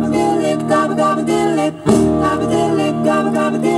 gabba dilip, gabba gabba dilip, gabba dilip.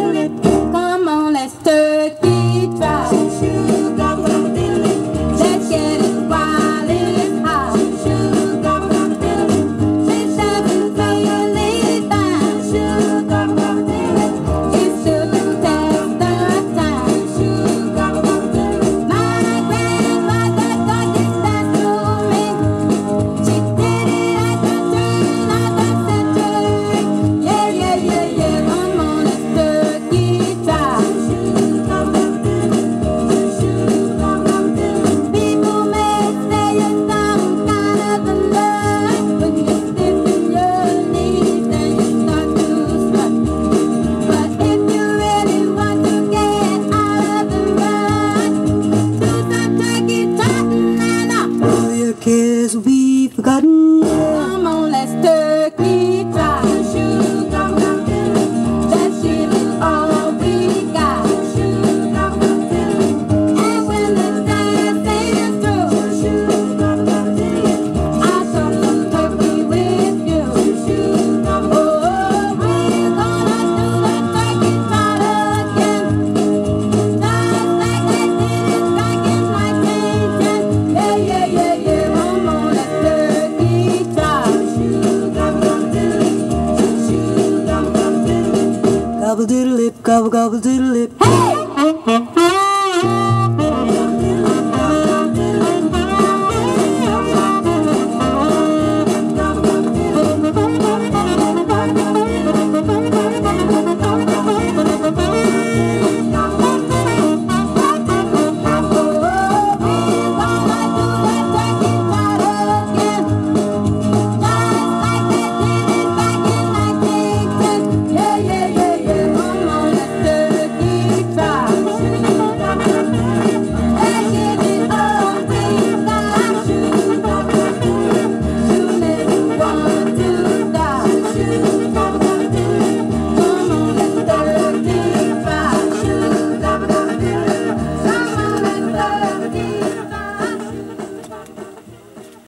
o. gobble doodle lip, gobble gobble doodle lip. Hey!